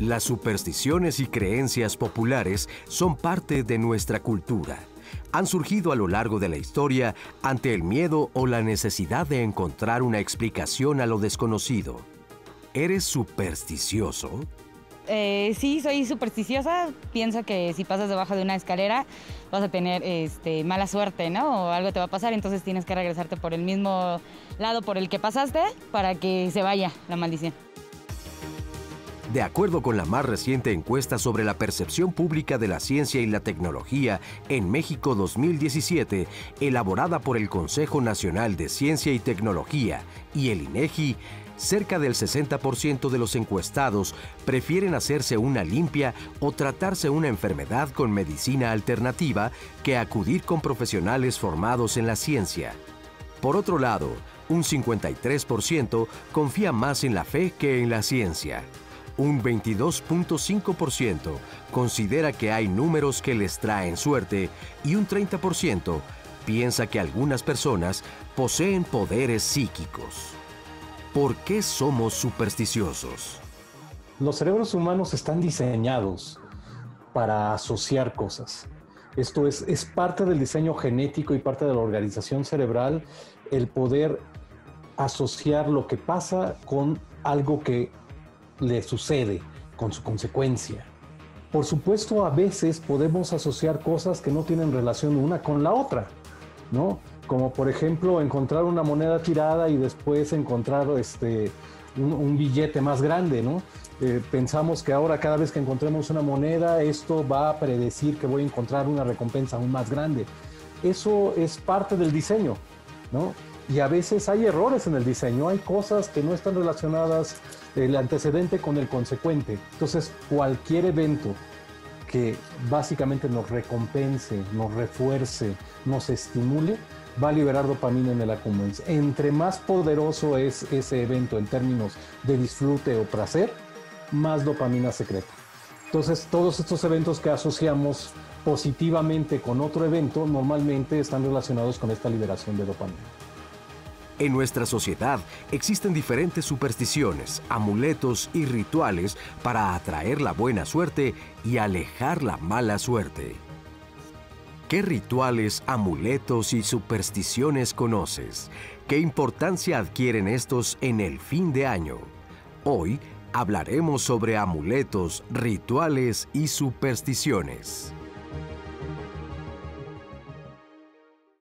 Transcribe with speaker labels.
Speaker 1: Las supersticiones y creencias populares son parte de nuestra cultura. Han surgido a lo largo de la historia ante el miedo o la necesidad de encontrar una explicación a lo desconocido. ¿Eres supersticioso?
Speaker 2: Eh, sí, soy supersticiosa. Pienso que si pasas debajo de una escalera vas a tener este, mala suerte, ¿no? O algo te va a pasar, entonces tienes que regresarte por el mismo lado por el que pasaste para que se vaya la maldición.
Speaker 1: De acuerdo con la más reciente encuesta sobre la percepción pública de la ciencia y la tecnología en México 2017, elaborada por el Consejo Nacional de Ciencia y Tecnología y el INEGI, cerca del 60% de los encuestados prefieren hacerse una limpia o tratarse una enfermedad con medicina alternativa que acudir con profesionales formados en la ciencia. Por otro lado, un 53% confía más en la fe que en la ciencia. Un 22.5% considera que hay números que les traen suerte y un 30% piensa que algunas personas poseen poderes psíquicos. ¿Por qué somos supersticiosos?
Speaker 3: Los cerebros humanos están diseñados para asociar cosas. Esto es, es parte del diseño genético y parte de la organización cerebral el poder asociar lo que pasa con algo que le sucede con su consecuencia. Por supuesto, a veces podemos asociar cosas que no tienen relación una con la otra, ¿no? Como por ejemplo encontrar una moneda tirada y después encontrar este, un, billete más grande, ¿no? Eh, pensamos que ahora cada vez que encontremos una moneda, esto va a predecir que voy a encontrar una recompensa aún más grande. Eso es parte del diseño, ¿no? Y a veces hay errores en el diseño, hay cosas que no están relacionadas el antecedente con el consecuente. Entonces, cualquier evento que básicamente nos recompense, nos refuerce, nos estimule, va a liberar dopamina en el acúmulo. Entre más poderoso es ese evento en términos de disfrute o placer, más dopamina secreta. Entonces, todos estos eventos que asociamos positivamente con otro evento normalmente están relacionados con esta liberación de dopamina.
Speaker 1: En nuestra sociedad existen diferentes supersticiones, amuletos y rituales para atraer la buena suerte y alejar la mala suerte. ¿Qué rituales, amuletos y supersticiones conoces? ¿Qué importancia adquieren estos en el fin de año? Hoy hablaremos sobre amuletos, rituales y supersticiones.